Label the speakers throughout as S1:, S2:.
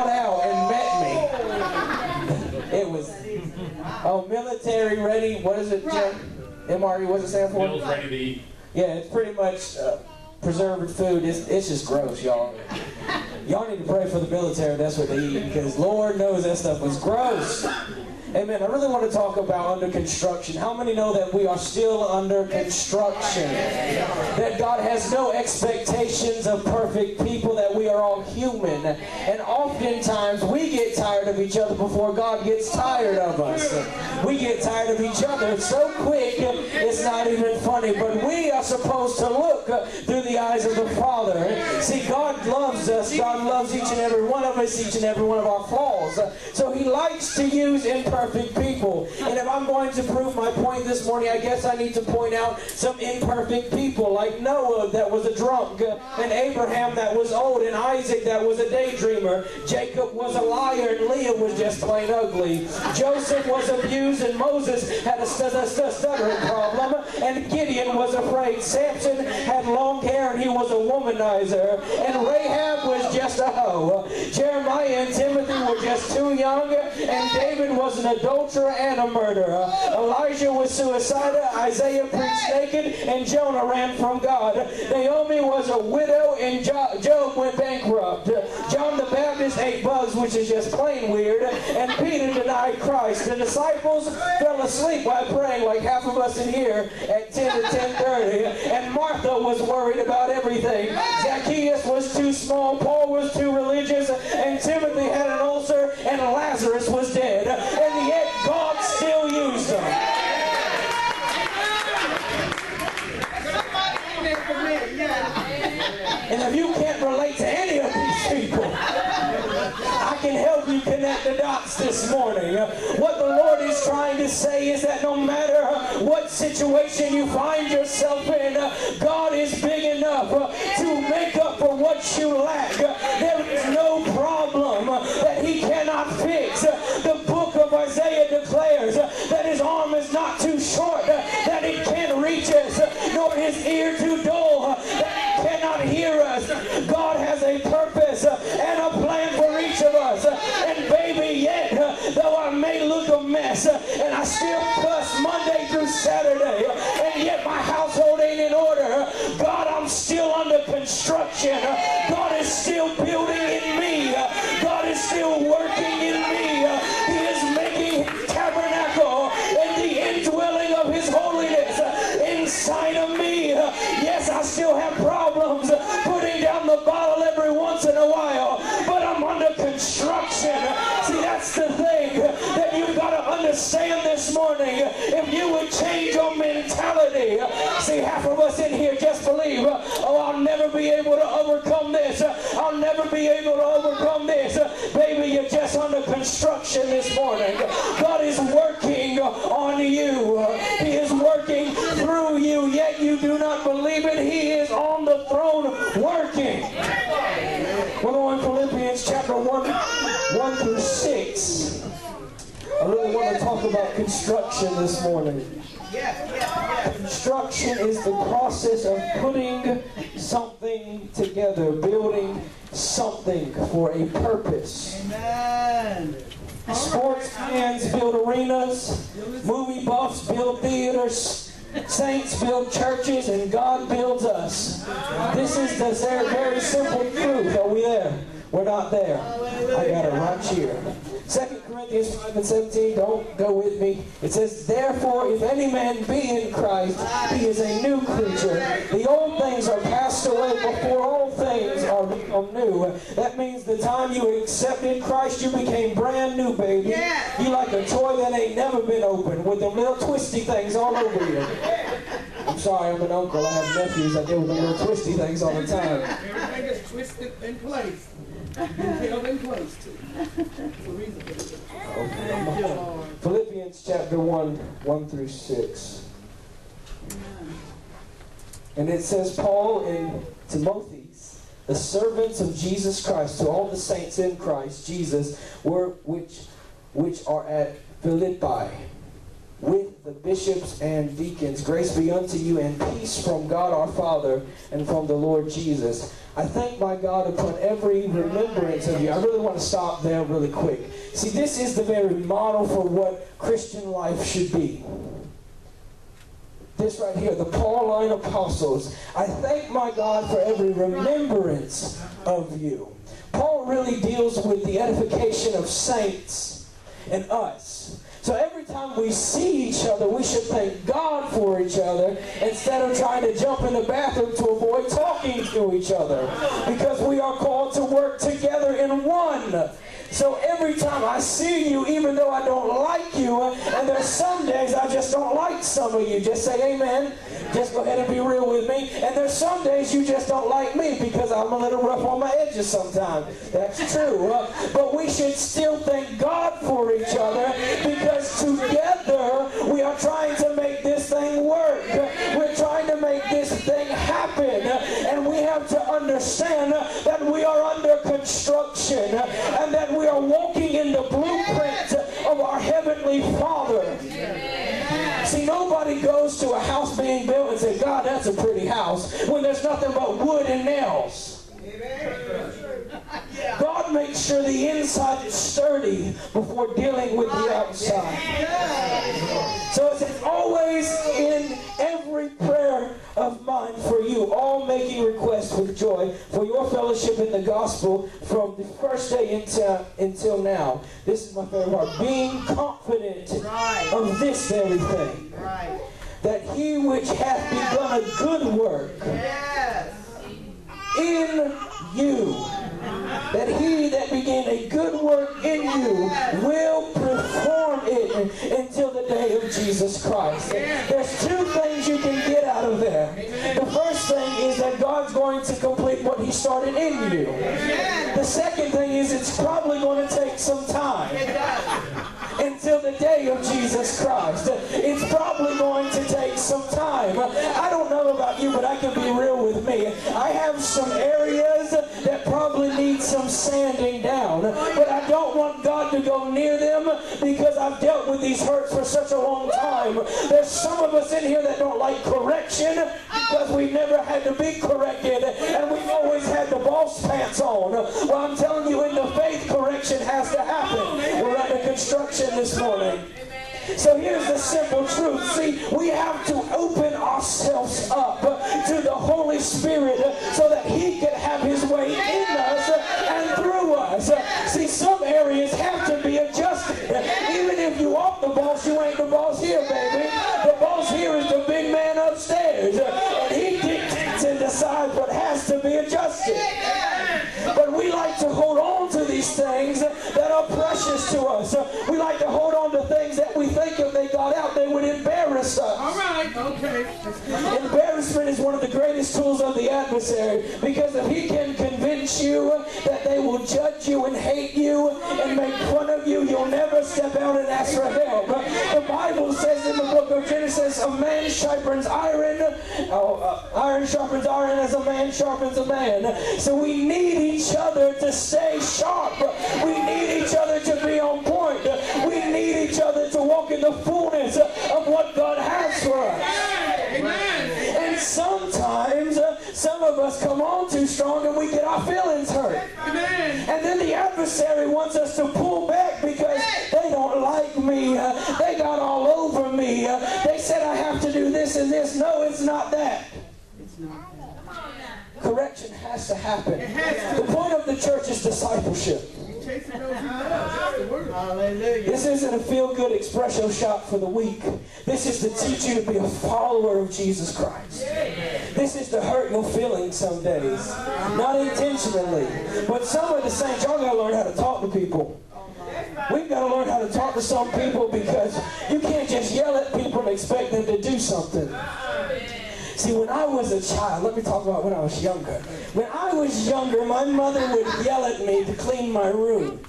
S1: out and met me. It was oh military ready. What is it, Jim? MRE. What's it stand for?
S2: Meals ready to eat.
S1: Yeah, it's pretty much uh, preserved food. It's, it's just gross, y'all. Y'all need to pray for the military. That's what they eat because Lord knows that stuff was gross. Amen. I really want to talk about under construction. How many know that we are still under construction? That God has no expectations of perfect people, that we are all human. And oftentimes we get tired of each other before God gets tired of us. We get tired of each other so quick it's not even funny. But we are supposed to look through the eyes of the Father. See, God loves us. God loves each and every one of us, each and every one of our flaws. So He likes to use imperfect imperfect people. And if I'm going to prove my point this morning, I guess I need to point out some imperfect people, like Noah that was a drunk, and Abraham that was old, and Isaac that was a daydreamer. Jacob was a liar, and Leah was just plain ugly. Joseph was abused, and Moses had a, st- a st- stuttering problem, and Gideon was afraid. Samson had long hair, and he was a womanizer. And Rahab was just a hoe. Jeremiah and Timothy were just too young, and David was an adulterer and a murderer. Elijah was suicidal. Isaiah preached naked, and Jonah ran from God. Naomi was a widow, and Job went bankrupt. John the Baptist ate bugs, which is just plain weird, and Peter denied Christ. The disciples fell asleep while praying, like half of us in here at 10 to 10:30, and Martha was worried about everything. Zacchaeus was too small, Paul was too religious, and Timothy had an ulcer, and Lazarus was dead. And if you can't relate to any of these people, I can help you connect the dots this morning. What the Lord is trying to say is that no matter what situation you find yourself in, God is big enough to make up for what you lack. There is no problem that He cannot fix. The book of Isaiah declares that His arm is not too short, that it can't reach us, nor His ear too dull, that He cannot God has a purpose and a plan for each of us. And baby, yet, though I may look a mess, and I still cuss Monday through Saturday, and yet my household ain't in order, God, I'm still under construction. If you would change your mentality, see, half of us in here just believe, oh, I'll never be able to overcome this. I'll never be able to overcome this. Baby, you're just under construction this morning. God is working on you. He is working through you, yet you do not believe it. He is on the throne working. We're going Philippians chapter 1, 1 through 6. I really want to talk about construction this morning. Construction is the process of putting something together, building something for a purpose.
S3: Amen.
S1: Sports fans build arenas, movie buffs build theaters, saints build churches, and God builds us. This is the very, very simple truth. Are we there? We're not there. I got it right here. 2 Corinthians 5 and 17, don't go with me. It says, Therefore, if any man be in Christ, he is a new creature. The old things are passed away before all things are become new. That means the time you accepted Christ, you became brand new, baby. You like a toy that ain't never been opened with them little twisty things all over you. I'm sorry, I'm an uncle. I have nephews. I deal with the little twisty things all the time.
S3: Everything is twisted in place. Held in place too. For a reason. Lord.
S1: Philippians chapter 1, 1 through 6. And it says, Paul and Timothy, the servants of Jesus Christ, to all the saints in Christ Jesus, were which which are at Philippi. With the bishops and deacons. Grace be unto you and peace from God our Father and from the Lord Jesus. I thank my God upon every remembrance of you. I really want to stop there really quick. See, this is the very model for what Christian life should be. This right here, the Pauline apostles. I thank my God for every remembrance of you. Paul really deals with the edification of saints and us. So every time we see each other, we should thank God for each other instead of trying to jump in the bathroom to avoid talking to each other. Because we are called to work together in one. So every time I see you, even though I don't like you, and there's some days I just don't like some of you, just say amen. Just go ahead and be real with me. And there's some days you just don't like me because I'm a little rough on my edges sometimes. That's true. But we should still thank God for each other because together we are trying to make this thing work. We're trying to make this thing happen. Have to understand that we are under construction and that we are walking in the blueprint of our Heavenly Father. See, nobody goes to a house being built and say, God, that's a pretty house, when there's nothing but wood and nails. God makes sure the inside is sturdy before dealing with the outside. So it's always in every prayer of mine for you, all making requests with joy for your fellowship in the gospel from the first day until, until now. This is my favorite part. Being confident of this very thing. That he which hath begun a good work in you that he that began a good work in you will perform it until the day of Jesus Christ. There's two things you can get out of there. The first thing is that God's going to complete what he started in you. The second thing is it's probably going to take some time until the day of Jesus Christ. It's probably going to take some time. I don't know about you, but I can be real with me. I have some areas that probably need some sanding down, but I don't want God to go near them because I've dealt with these hurts for such a long time. There's some of us in here that don't like correction because we've never had to be corrected and we've always had the boss pants on. Well, I'm telling you, in the faith, correction has to happen. We're under construction this morning. So here's the simple truth. See, we have to open ourselves up to the Holy Spirit so that He can have His way in us and through us. See, some areas have to be adjusted. Greatest tools of the adversary because if he can convince you that they will judge you and hate you and make fun of you, you'll never step out and ask for help. The Bible says in the book of Genesis, a man sharpens iron, oh, uh, iron sharpens iron as a man sharpens a man. So we need each other to stay sharp. We need each other to be on point. We need each other to walk in the fullness of what God has for us. Uh, some of us come on too strong and we get our feelings hurt.
S3: Amen.
S1: And then the adversary wants us to pull back because they don't like me. Uh, they got all over me. Uh, they said I have to do this and this. No, it's not that. It's not. Correction has to happen.
S3: has
S1: The point of the church is discipleship.
S3: Chasing those who love. That's the word.
S2: Hallelujah.
S1: This isn't a feel-good espresso shot for the weak. This is to teach you to be a follower of Jesus Christ. This is to hurt your feelings some days. Not intentionally. But some of the saints, y'all gotta learn how to talk to people. We've got to learn how to talk to some people because you can't just yell at people and expect them to do something. See, when I was a child, let me talk about when I was younger. When I was younger, my mother would yell at me to clean my room.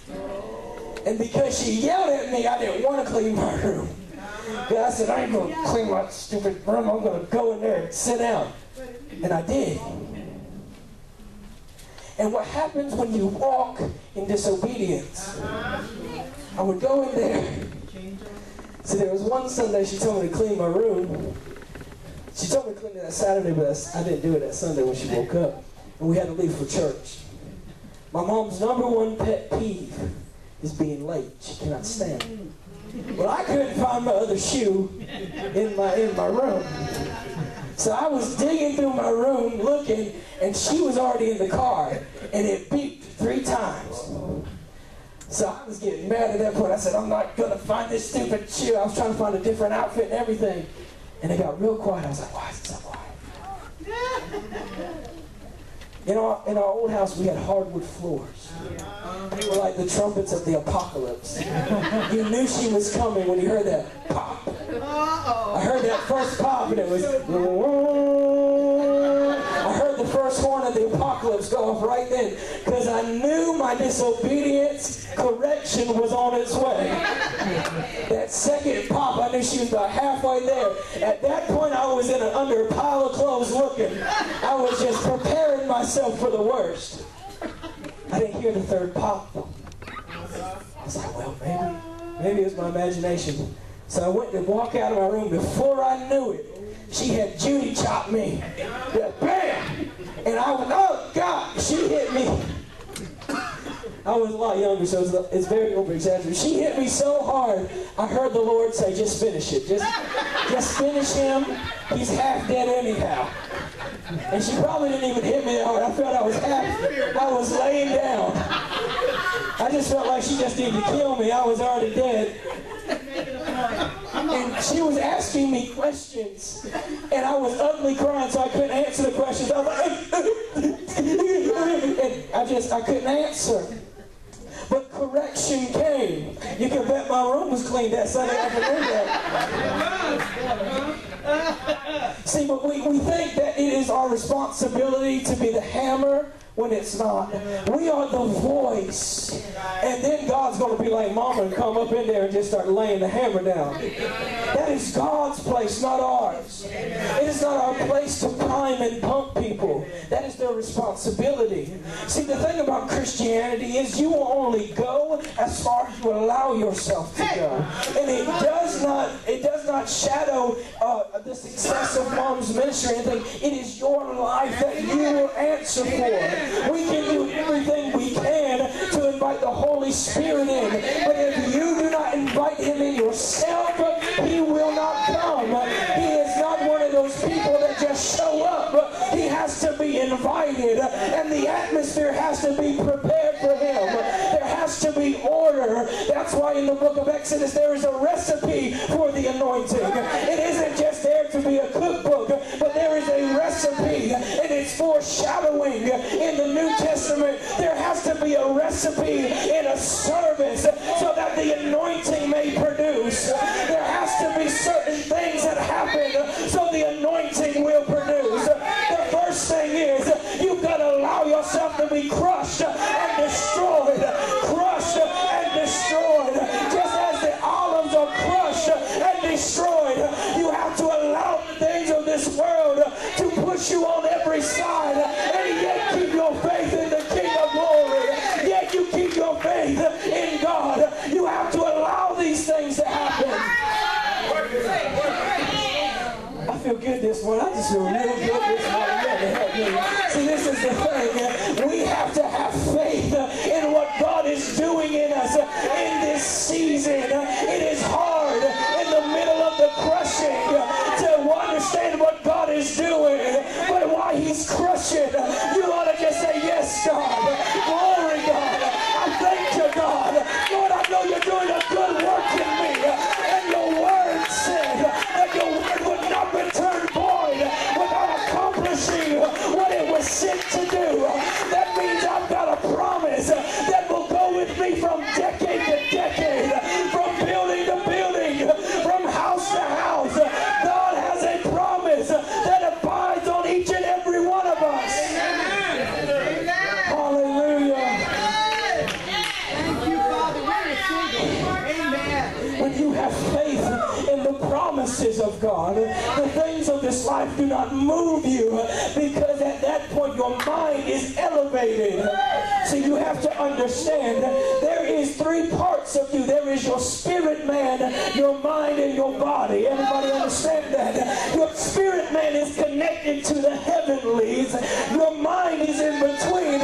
S1: And because she yelled at me, I didn't want to clean my room. But I said, I ain't going to clean my stupid room. I'm going to go in there and sit down. And I did. And what happens when you walk in disobedience? I would go in there, See, there was one Sunday she told me to clean my room. She told me to clean it that Saturday, but I didn't do it that Sunday when she woke up. And we had to leave for church. My mom's number one pet peeve is being late. She cannot stand it. Well, I couldn't find my other shoe in my in my room. So I was digging through my room looking, and she was already in the car, and it beeped three times. So I was getting mad at that point. I said, I'm not going to find this stupid shoe. I was trying to find a different outfit and everything. And it got real quiet. I was like, why is it so quiet? In our, in our old house, we had hardwood floors. They were like the trumpets of the apocalypse. You knew she was coming when you heard that pop. I heard that first pop and it was I heard the first horn of the apocalypse go off right then because I knew my disobedience correction was on its way. That second pop, I knew she was about halfway there. At that point, I was in an, under a pile of clothes looking. I was just preparing myself for the worst. I didn't hear the third pop. I was like, well, maybe, maybe it was my imagination. So I went to walk out of my room. Before I knew it, she had Judy chop me. Yeah, bam! And I went, oh God, she hit me. I was a lot younger, so it's, it's very over exaggerated. She hit me so hard, I heard the Lord say, just finish it. Just, just finish him. He's half dead anyhow. And she probably didn't even hit me that hard. I felt I was half, I was laying down. I just felt like she just needed to kill me. I was already dead. And she was asking me questions. And I was ugly crying, so I couldn't answer the questions. I was like, and I just, I couldn't answer. But correction came. You can bet my room was cleaned that Sunday afternoon. See, but we, we think that it is our responsibility to be the hammer when it's not. We are the voice. And then God's going to be like mama and come up in there and just start laying the hammer down. That is God's place, not ours. It is not our place to prime and pump people. That is their responsibility. See, the thing about Christianity is you will only go as far as you allow yourself to go. And it does not, it does not shadow uh, the success of mom's ministry anything. It is your life that you will answer for. We can do everything we can to invite the Holy Spirit in. But if you do not invite him in yourself, he will not come. He is not one of those people that just show up. Has to be invited. And the atmosphere has to be prepared for him. There has to be order. That's why in the book of Exodus there is a recipe for the anointing. It isn't just there to be a cookbook, but there is a recipe and it's foreshadowing in the New Testament, there has to be a recipe in a service so that the anointing may produce. Move you because at that point your mind is elevated. So you have to understand there is three parts of you. There is your spirit man, your mind and your body. Everybody understand that? Your spirit man is connected to the heavenlies. Your mind is in between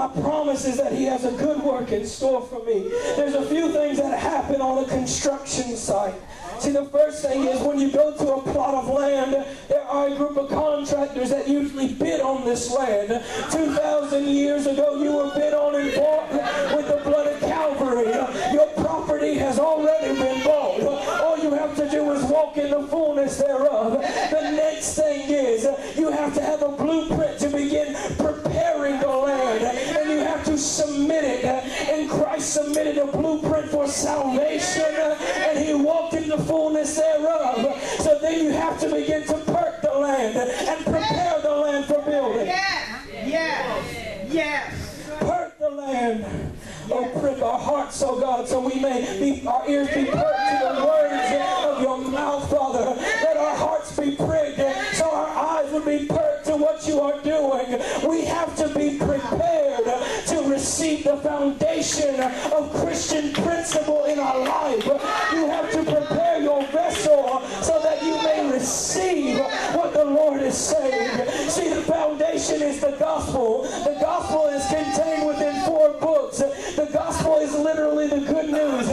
S3: my
S1: promise is that he has a good work in store for me. There's a few things that happen on a construction site. See, the first thing is when you go to a plot of land, there are a group of contractors that usually bid on this land. 2,000 years ago, you were bid on and bought with the blood of Calvary. Your property has already been bought. All you have to do is walk in the fullness thereof. The next thing is you have to have a blueprint to begin. And you have to submit it. And Christ submitted a blueprint for salvation. And he walked in the fullness thereof. So then you have to begin to perk the land and prepare the land for building.
S3: Yes, yes, yes.
S1: Perk the land. Oh, prick our hearts, oh God, so we may be, our ears be perked to the words of your mouth, Father. The foundation of Christian principle in our life. You have to prepare your vessel so that you may receive what the Lord is saying. See, the foundation is the gospel. The gospel is contained within four books. The gospel is literally the good news.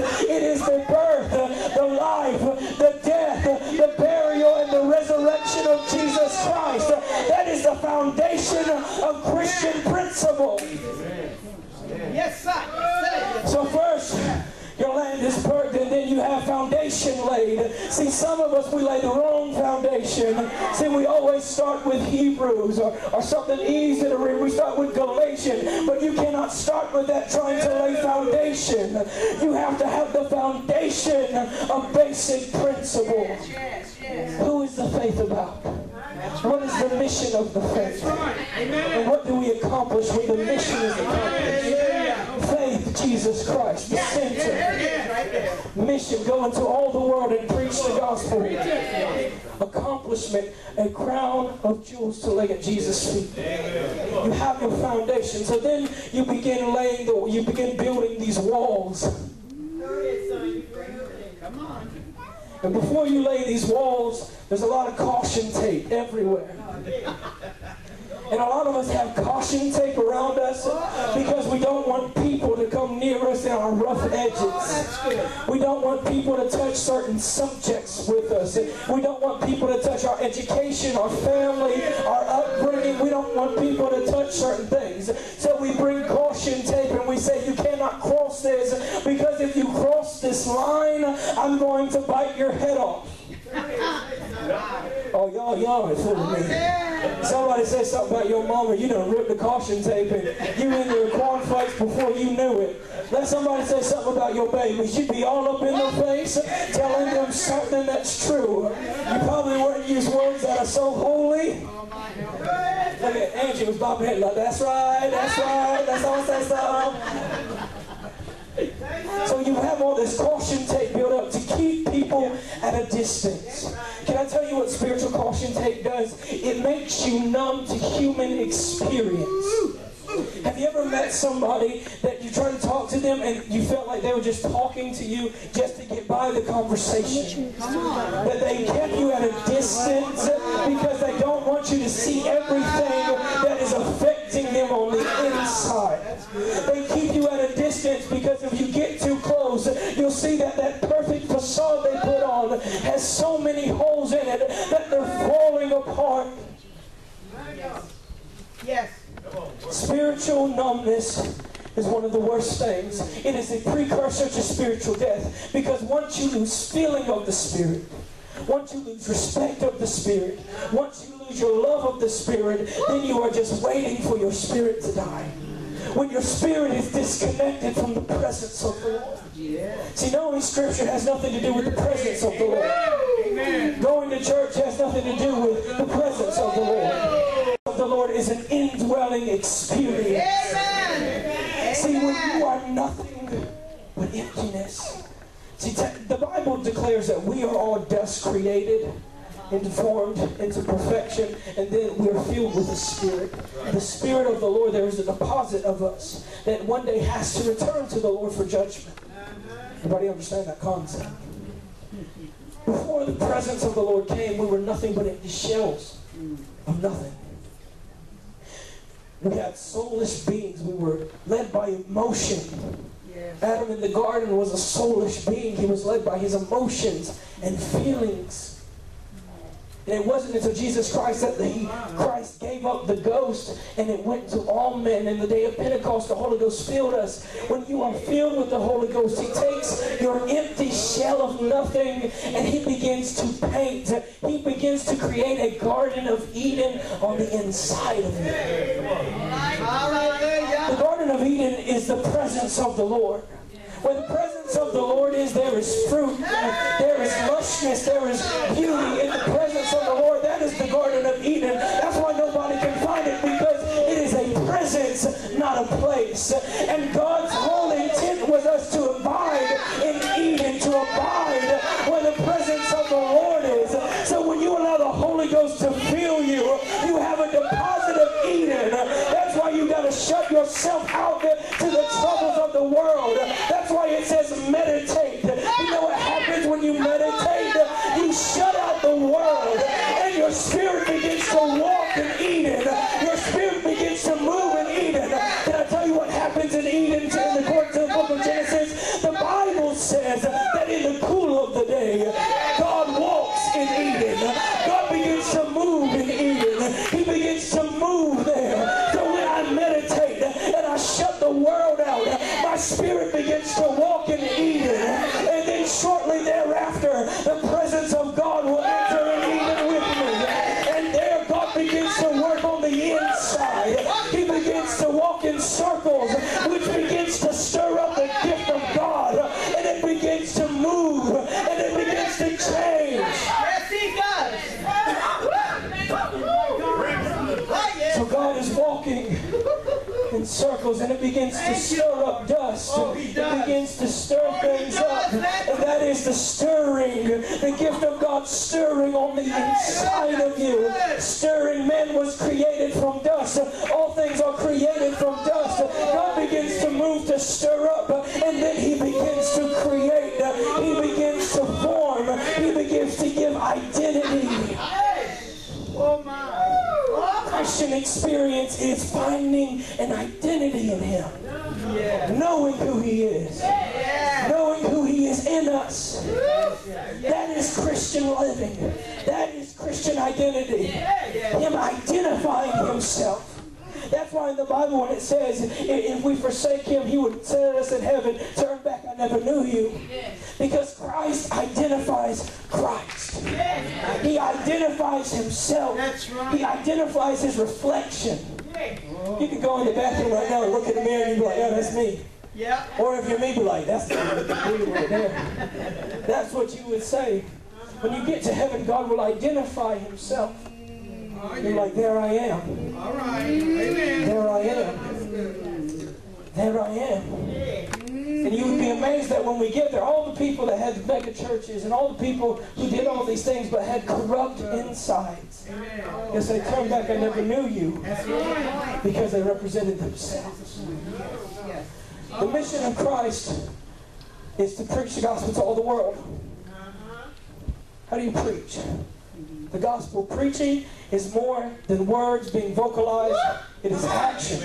S1: See, some of us, we lay the wrong foundation. See, we always start with Hebrews or, or something easy to read. We start with Galatians, but you cannot start with that trying to lay foundation. You have to have the foundation of basic principle.
S3: Yes, yes.
S1: Who is the faith about? What is the mission of the faith? And what do we accomplish when the mission is accomplished? Jesus Christ, the center.
S3: Yes, right there.
S1: Mission, go into all the world and preach the gospel. Accomplishment, a crown of jewels to lay at Jesus' feet. You have your foundation. So then you begin laying the, you begin building these walls.
S3: Come on.
S1: And before you lay these walls, there's a lot of caution tape everywhere. And a lot of us have caution tape around us because we don't want people come near us in our rough edges. We don't want people to touch certain subjects with us. We don't want people to touch our education, our family, our upbringing. We don't want people to touch certain things. So we bring caution tape and we say, you cannot cross this because if you cross this line, I'm going to bite your head off. Oh, y'all, y'all are fooling me. Somebody say something about your mama, you done ripped the caution tape and you in your cornflakes before you knew it. Let somebody say something about your babies. You'd be all up in their face telling them something that's true. You probably wouldn't use words that are so holy. Oh my god. Look at Angie was bobbing her head like, that's right, that's right, that's all I say something. So you have all this caution tape built up to keep people at a distance. Can I tell you what spiritual caution tape does? It makes you numb to human experience. Have you ever met somebody that you try to talk to them and you felt like they were just talking to you just to get by the conversation? That they kept you at a distance because they don't want you to see everything that is affecting them on the inside. They keep you at a distance because if you get too close, you'll see that that perfect facade they put on has so many holes in it that they're falling apart.
S3: Yes.
S1: Spiritual numbness is one of the worst things. It is a precursor to spiritual death because once you lose feeling of the Spirit, once you lose respect of the Spirit, once you lose your love of the Spirit, then you are just waiting for your spirit to die. When your spirit is disconnected from the presence of the Lord. See, knowing Scripture has nothing to do with the presence of the Lord. Going to church has nothing to do with the presence of the Lord. Of the Lord is an indwelling experience. See, when you are nothing but emptiness. See, the Bible declares that we are all dust created and formed into perfection, and then we are filled with the Spirit. The Spirit of the Lord, there is a deposit of us that one day has to return to the Lord for judgment. Everybody understand that concept? Before the presence of the Lord came, we were nothing but empty shells of nothing. We had soulless beings. We were led by emotion. Adam in the garden was a soulless being. He was led by his emotions and feelings. And it wasn't until Jesus Christ that he, Christ gave up the ghost and it went to all men. In the day of Pentecost, the Holy Ghost filled us. When you are filled with the Holy Ghost, he takes your empty shell of nothing and he begins to paint. He begins to create a garden of Eden on the inside of you. The Garden of Eden is the presence of the Lord. Where the presence of the Lord is, there is fruit, there is lushness, there is beauty in the presence the. That is the Garden of Eden. That's why nobody can find it because it is a presence, not a place. And God's whole intent was us to abide in Eden, to abide where the presence of the Lord is. So when you allow the Holy Ghost to fill you, you have a deposit of Eden. That's why you got to shut yourself out to the troubles of the world. That's why it says meditate. Spirit begins to walk in Eden. In circles and it begins to stir up dust.
S3: Oh,
S1: It begins to stir things up. And that is the stirring, the gift of God stirring on the inside of you. Stirring man was created from dust. All things are created from dust. God begins to move to stir up and then he begins to create. He begins to form. He begins to give identity. Christian experience is finding an identity in Him, knowing who He is, knowing who He is in us. That is Christian living. That is Christian identity. Him identifying Himself. That's why in the Bible when it says, if we forsake him, he would set us in heaven, turn back, never knew you. Because Christ identifies Christ. He identifies himself.
S3: Right.
S1: He identifies his reflection. You can go in the bathroom right now and look in the mirror and you be like, yeah, that's me.
S3: Yeah.
S1: Or if you're me, be like, that's the right there. That's what you would say. When you get to heaven, God will identify himself. You're like, there I am.
S3: All right. Amen.
S1: There I am. There I am. And you would be amazed that when we get there, all the people that had mega churches and all the people who did all these things but had corrupt insides. Yes, they turned back, I never knew you. Because they represented themselves. The mission of Christ is to preach the gospel to all the world. Uh-huh. How do you preach? The gospel preaching is more than words being vocalized. It is action.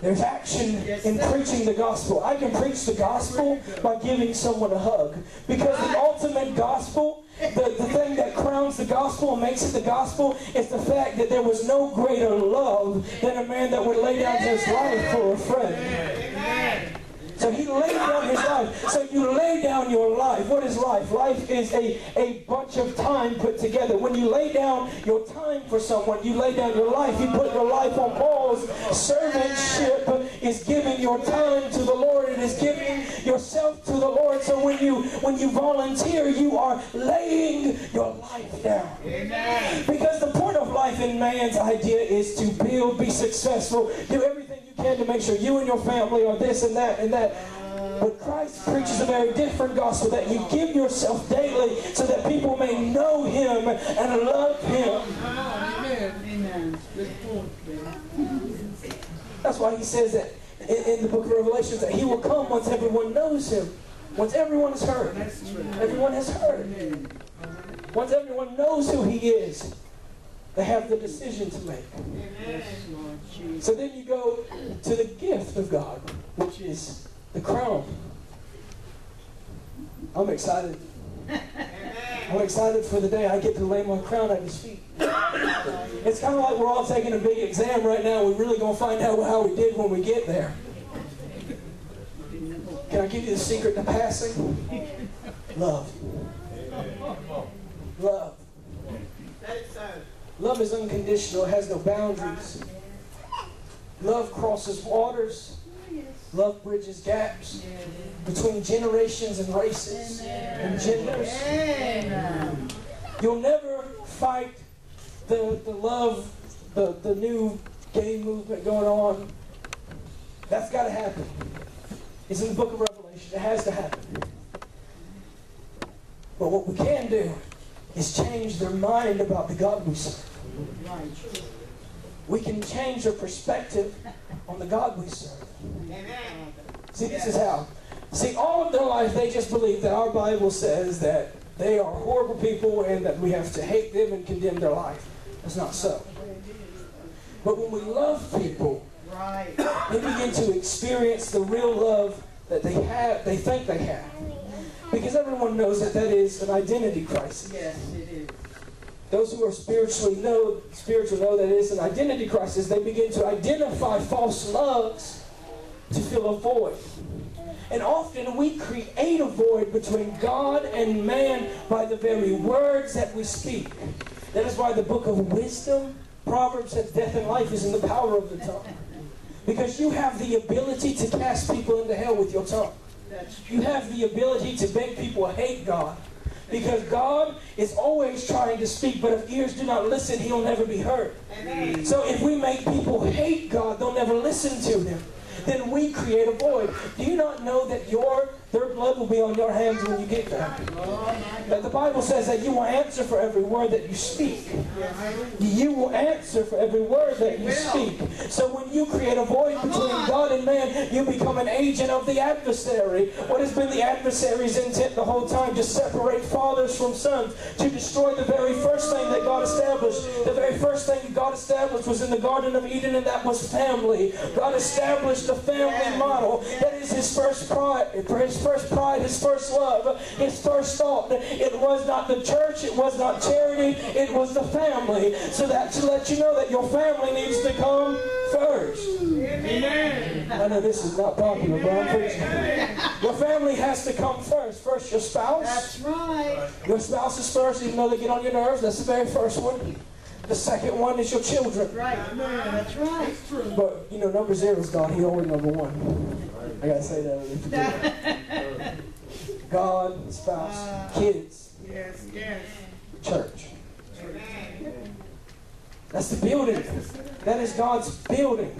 S1: There's action in preaching the gospel. I can preach the gospel by giving someone a hug. Because the ultimate gospel, the, the thing that crowns the gospel and makes it the gospel, is the fact that there was no greater love than a man that would lay down his life for a friend. So he laid down his life. So you lay down your life. What is life? Life is a, a bunch of time put together. When you lay down your time for someone, you lay down your life. You put your life on pause. Servantship is giving your time to the Lord. It is giving yourself to the Lord. So when you when you volunteer, you are laying your life down. Amen. Because the point of life in man's idea is to build, be successful, do everything you can to make sure you and your family are this and that and that. But Christ preaches a very different gospel that you give yourself daily so that people may know Him and love Him.
S3: Amen.
S1: That's why He says that in, in the book of Revelations that He will come once everyone knows Him. Once everyone has heard. Everyone has heard. Once everyone knows who He is, they have the decision to make. So then you go to the gift of God, which is the crown. I'm excited. I'm excited for the day I get to lay my crown at his feet. It's kind of like we're all taking a big exam right now. We're really going to find out how we did when we get there. Can I give you the secret to passing? Love. Love. Love is unconditional, it has no boundaries. Love crosses waters. Love bridges gaps between generations and races and genders. You'll never fight the, the love, the, the new gay movement going on. That's got to happen. It's in the book of Revelation. It has to happen. But what we can do is change their mind about the God we serve. We can change their perspective on the God we serve. See, this is how. See, all of their life, they just believe that our Bible says that they are horrible people and that we have to hate them and condemn their life. That's not so. But when we love people, right. they begin to experience the real love that they have, they think they have. Because everyone knows that that is an identity crisis.
S3: Yes, it is.
S1: Those who are spiritually know, spiritual know that it is an identity crisis. They begin to identify false loves to fill a void. And often we create a void between God and man by the very words that we speak. That is why the book of wisdom, Proverbs says death and life is in the power of the tongue. Because you have the ability to cast people into hell with your tongue. You have the ability to make people hate God. Because God is always trying to speak, but if ears do not listen, he'll never be heard. Amen. So if we make people hate God, they'll never listen to him. Then we create a void. Do you not know that your their blood will be on your hands when you get there. That the Bible says that you will answer for every word that you speak. You will answer for every word that you speak. So when you create a void between God and man, you become an agent of the adversary. What has been the adversary's intent the whole time? To separate fathers from sons, to destroy the very first thing that God established. The very first thing God established was in the Garden of Eden, and that was family. God established the family model. That is his first pride, his first pride, his first love, his first thought. It was not the church, it was not charity, it was the family. So that to let you know that your family needs to come first. Amen. I know this is not popular, but I'm preaching. Your family has to come first. First, your spouse.
S3: That's right.
S1: Your spouse is first, even though they get on your nerves. That's the very first one. The second one is your children.
S3: Right, that's right.
S1: But, you know, number zero is God. He always number one. I gotta say that. God, spouse, uh, kids.
S3: Yes, yes.
S1: Church. That's the building. That is God's building.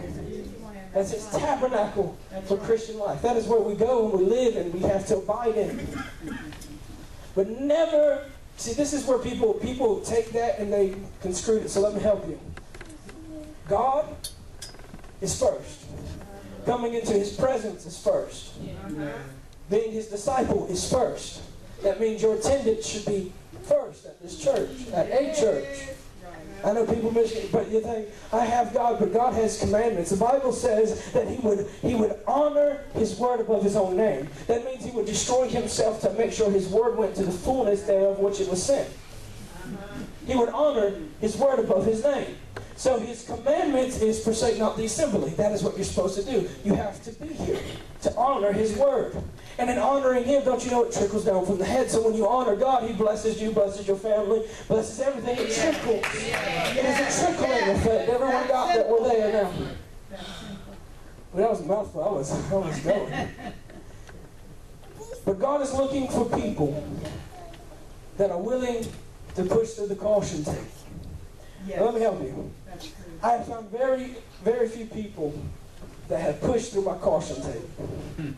S1: That's His tabernacle for Christian life. That is where we go and we live and we have to abide in. But never see this is where people people take that and they construe it. So let me help you. God is first. Coming into his presence is first. Being his disciple is first. That means your attendance should be first at this church, at a church. I know people miss it, but you think, I have God, but God has commandments. The Bible says that he would, he would honor his word above his own name. That means he would destroy himself to make sure his word went to the fullness thereof which it was sent. He would honor his word above his name. So his commandments is forsake not the assembly. That is what you're supposed to do. You have to be here to honor his word. And in honoring him, don't you know it trickles down from the head? So when you honor God, he blesses you, blesses your family, blesses everything. It trickles. It is a trickling effect. Everyone got that? We're there now. Well, that was a mouthful. I was, I was going. But God is looking for people that are willing to push through the caution tape.
S3: Yes.
S1: Let me help you. I have found very, very few people that have pushed through my caution tape.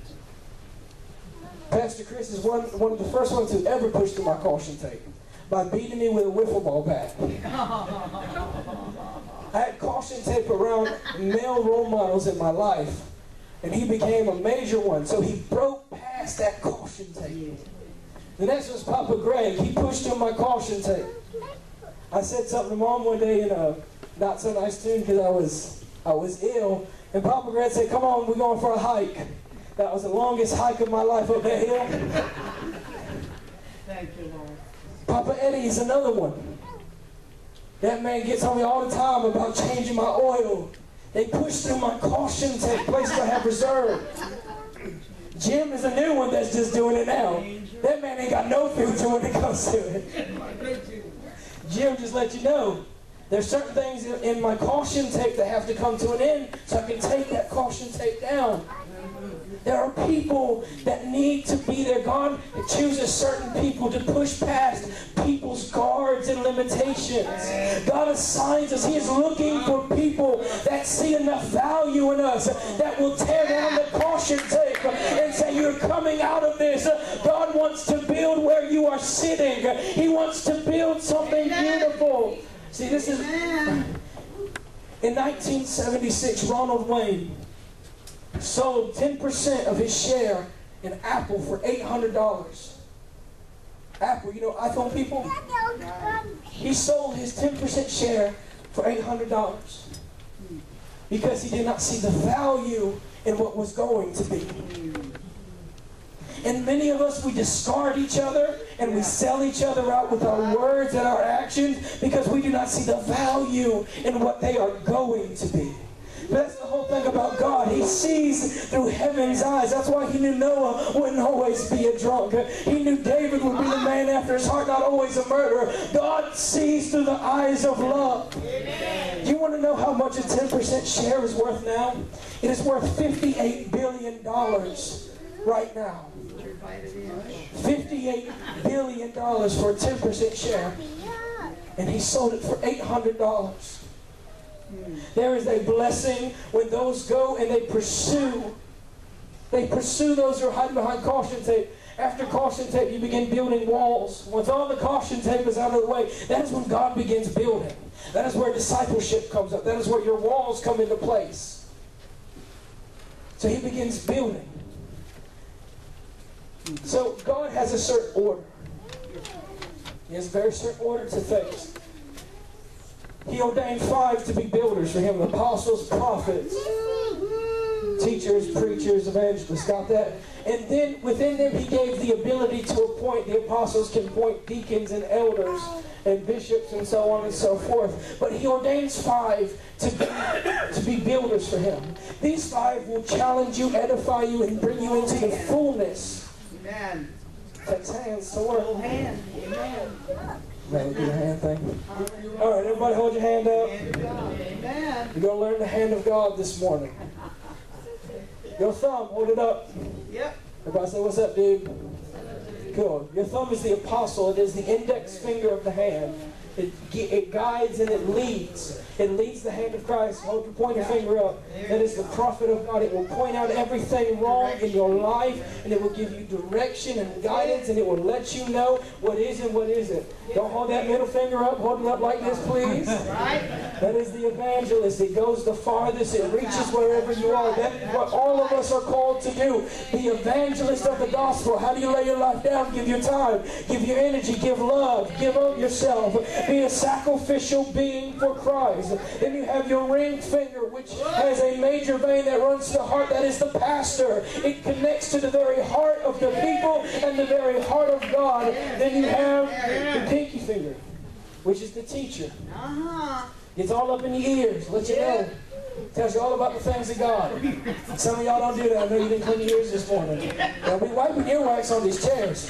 S1: Pastor Chris is one, one of the first ones who ever pushed through my caution tape by beating me with a wiffle ball bat. I had caution tape around male role models in my life, and he became a major one. So he broke past that caution tape. The next was Papa Greg. He pushed through my caution tape. I said something to mom one day in a not so nice tune because I was I was ill, and Papa Greg said, "Come on, we're going for a hike." That was the longest hike of my life up that hill.
S3: Thank you, Lord.
S1: Papa Eddie is another one. That man gets on me all the time about changing my oil. They push through my caution tape, places I have reserved. Jim is a new one that's just doing it now. That man ain't got no future when it comes to it. Jim just let you know there's certain things in my caution tape that have to come to an end so I can take that caution tape down. There are people that need to be there. God chooses certain people to push past people's guards and limitations. God assigns us. He is looking for people that see enough value in us that will tear down the caution tape and say, You're coming out of this. God wants to build where you are sitting, He wants to build something beautiful. See, this is. In 1976, Ronald Wayne sold 10% of his share in Apple for $800. Apple, you know iPhone people? He sold his 10% share for $800 because he did not see the value in what was going to be. And many of us, we discard each other and we sell each other out with our words and our actions because we do not see the value in what they are going to be. But that's the whole thing about God. He sees through heaven's eyes. That's why he knew Noah wouldn't always be a drunk. He knew David would be the man after his heart, not always a murderer. God sees through the eyes of love. You want to know how much a 10% share is worth now? It is worth $58 billion right now. $58 billion for a 10% share. And he sold it for $800. There is a blessing when those go and they pursue. They pursue those who are hiding behind caution tape. After caution tape, you begin building walls. Once all the caution tape is out of the way, that is when God begins building. That is where discipleship comes up. That is where your walls come into place. So he begins building. So God has a certain order. He has a very certain order to things. He ordained five to be builders for him apostles, prophets, teachers, preachers, evangelists. Got that? And then within them, he gave the ability to appoint. The apostles can appoint deacons and elders and bishops and so on and so forth. But he ordains five to be, to be builders for him. These five will challenge you, edify you, and bring you into the fullness.
S3: Amen.
S1: Takes hands to work.
S3: Hold hand. Amen.
S1: Man, do the hand thing. All right, everybody hold your hand up.
S3: Amen.
S1: You're going to learn the hand of God this morning. Your thumb, hold it up.
S3: Yep.
S1: Everybody say, what's up, dude? Cool. Your thumb is the apostle. It is the index finger of the hand. It, it guides and it leads. It leads the hand of Christ. Hold your pointer finger up. That is the prophet of God. It will point out everything wrong in your life and it will give you direction and guidance and it will let you know what is and what isn't. Don't hold that middle finger up. Hold it up like this, please. That is the evangelist. It goes the farthest. It reaches wherever you are. That's what all of us are called to do. The evangelist of the gospel. How do you lay your life down? Give your time. Give your energy. Give love. Give up yourself. Be a sacrificial being for Christ. Then you have your ring finger, which has a major vein that runs to the heart. That is the pastor. It connects to the very heart of the people and the very heart of God. Then you have the pinky finger. which is the teacher.
S3: Uh-huh.
S1: Gets all up in your ears, let you know. Tells you all about the things of God. Some of y'all don't do that. I know you didn't clean your ears this morning. They'll be wiping earwax on these chairs.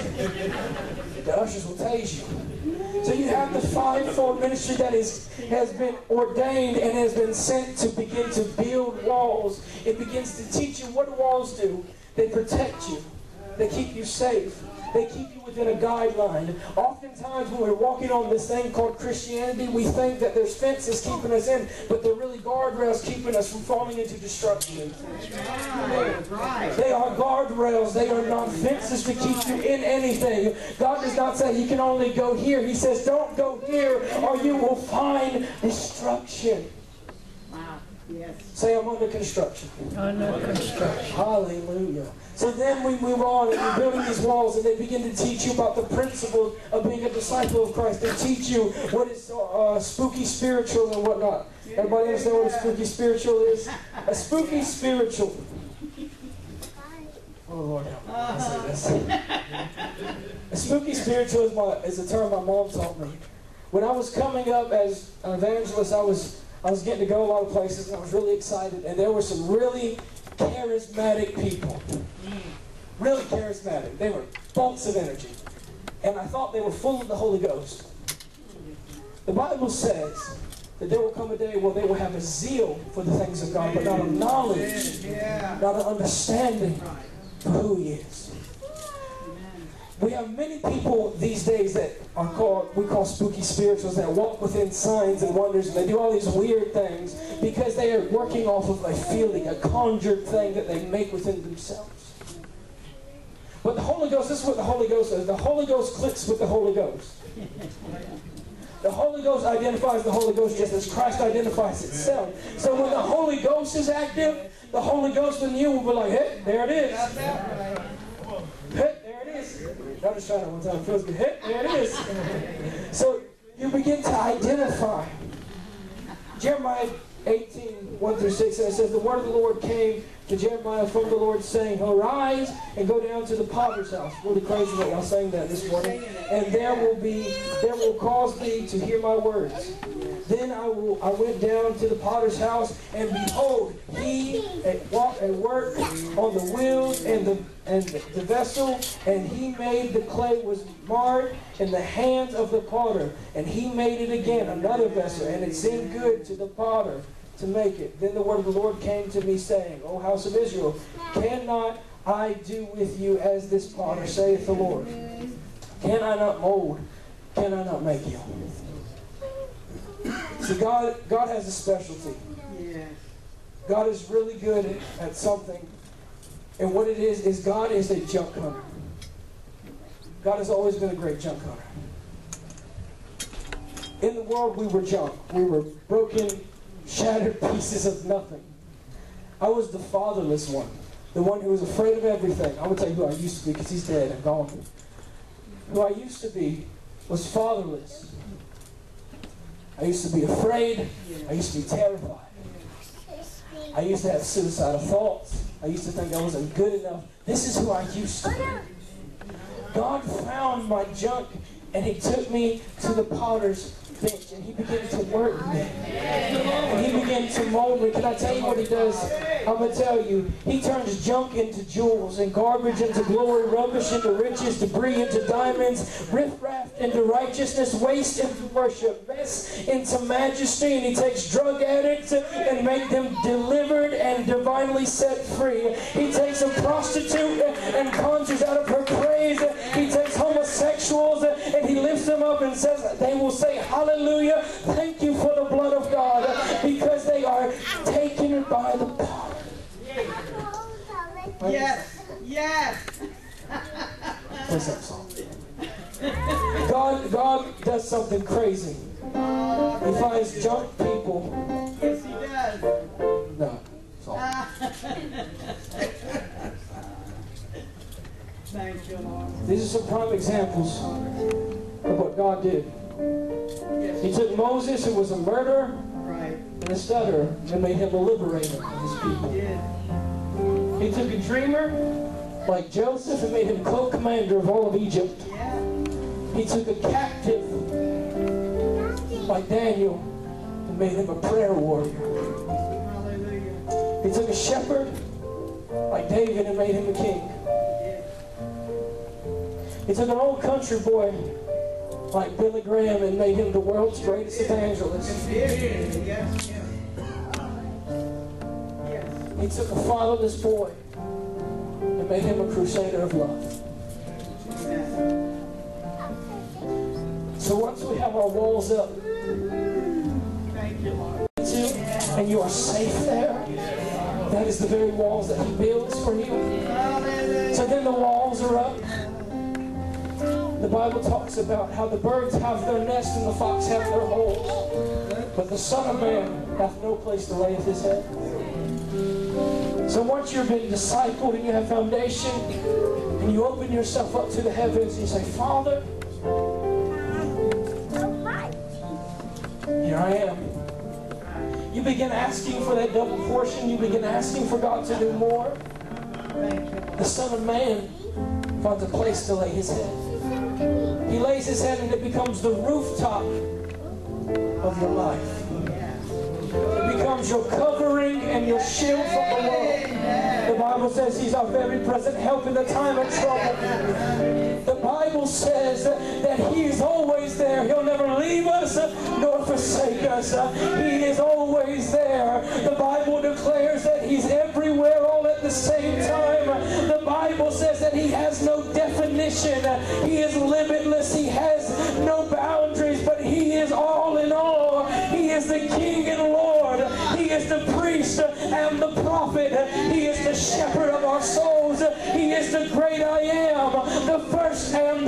S1: The ushers will tase you. So you have the fivefold ministry that is has been ordained and has been sent to begin to build walls. It begins to teach you what walls do. They protect you. They keep you safe. They keep you within a guideline. Oftentimes, when we're walking on this thing called Christianity, we think that there's fences keeping us in, but they're really guardrails keeping us from falling into destruction. They are guardrails. They are not fences to keep you in anything. God does not say you can only go here. He says, don't go here or you will find destruction.
S3: Wow. Yes.
S1: Say, I'm under construction.
S2: Under construction.
S1: Hallelujah. So then we move on and we're building these walls and they begin to teach you about the principles of being a disciple of Christ. They teach you what is uh, spooky spiritual and whatnot. Everybody understand what a spooky spiritual is? A spooky spiritual. Oh Lord, help me. Say this. A spooky spiritual is, my, is a term my mom taught me. When I was coming up as an evangelist, I was I was getting to go a lot of places and I was really excited. And there were some really charismatic people. Mm. Really charismatic. They were bolts of energy. And I thought they were full of the Holy Ghost. The Bible says that there will come a day where they will have a zeal for the things of God, but not a knowledge, not an understanding for who He is. We have many people these days that are called, we call spooky spirituals, that walk within signs and wonders, and they do all these weird things because they are working off of a feeling, a conjured thing that they make within themselves. But the Holy Ghost, this is what the Holy Ghost does. The Holy Ghost clicks with the Holy Ghost. The Holy Ghost identifies the Holy Ghost just as Christ identifies itself. So when the Holy Ghost is active, the Holy Ghost in you will be like, hey, there it is. Hey, there it is. I'll just try that one time. Feels good. Hey, there it is. So you begin to identify. Jeremiah 18, 1 through 6, and it says, The word of the Lord came to Jeremiah from the Lord, saying, Arise and go down to the potter's house. Really crazy that y'all sang that this morning. And there will be, there will cause thee to hear my words. Then I will, I went down to the potter's house, and behold, he at walk at work on the wheels and the and the vessel, and he made the clay was marred in the hands of the potter, and he made it again another vessel, and it seemed good to the potter to make it. Then the word of the Lord came to me, saying, O house of Israel, cannot I do with you as this potter, saith the Lord? Can I not mold? Can I not make you? See, God, God has a specialty. God is really good at something. And what it is, is God is a junk hunter. God has always been a great junk hunter. In the world, we were junk. We were broken, shattered pieces of nothing. I was the fatherless one, the one who was afraid of everything. I'm going to tell you who I used to be because he's dead and gone. Who I used to be was fatherless. I used to be afraid. I used to be terrified. I used to have suicidal thoughts. I used to think I wasn't good enough. This is who I used to be. God found my junk and He took me to the potter's and He began to work me. And He began to mold me. Can I tell you what He does? I'm going to tell you. He turns junk into jewels and garbage into glory, rubbish into riches, debris into diamonds, riffraff into righteousness, waste into worship, mess into majesty. And He takes drug addicts and make them delivered and divinely set free. He takes a prostitute and conjures out of her praise. He takes homosexuals and He lifts them up and says, they will say, Hallelujah, thank you for the blood of God because they are taken by the power.
S3: Yes. Yes.
S1: What's that song? God, God does something crazy. He finds junk people.
S3: Yes, he does.
S1: No.
S3: Thank you, Lord.
S1: These are some prime examples of what God did. He took Moses, who was a murderer
S3: Right.
S1: and a stutterer, and made him a liberator of his people.
S3: Yes.
S1: He took a dreamer like Joseph and made him co-commander of all of Egypt.
S3: Yeah.
S1: He took a captive like Daniel and made him a prayer warrior.
S3: Hallelujah.
S1: He took a shepherd like David and made him a king. He took an old country boy like Billy Graham and made him the world's greatest evangelist. He took a fatherless boy and made him a crusader of love. So once we have our walls up,
S3: Thank you,
S1: and you are safe there, that is the very walls that He builds for you. So then the walls are up. The Bible talks about how the birds have their nest and the fox have their holes. But the Son of Man hath no place to lay his head. So once you've been discipled and you have foundation, and you open yourself up to the heavens and you say, Father, here I am. You begin asking for that double portion. You begin asking for God to do more. The Son of Man finds a place to lay his head. He lays his head and it becomes the rooftop of your life. It becomes your covering and your shield from the world. The Bible says he's our very present help in the time of trouble. The Bible says that he is always there. He'll never leave us nor forsake us. He is always there. The Bible declares that he's everywhere all at the same time. He has no definition. He is limitless. He has no boundaries, but he is all in all. He is the King and Lord. He is the priest and the prophet. He is the shepherd of our souls. He is the great I am, the first and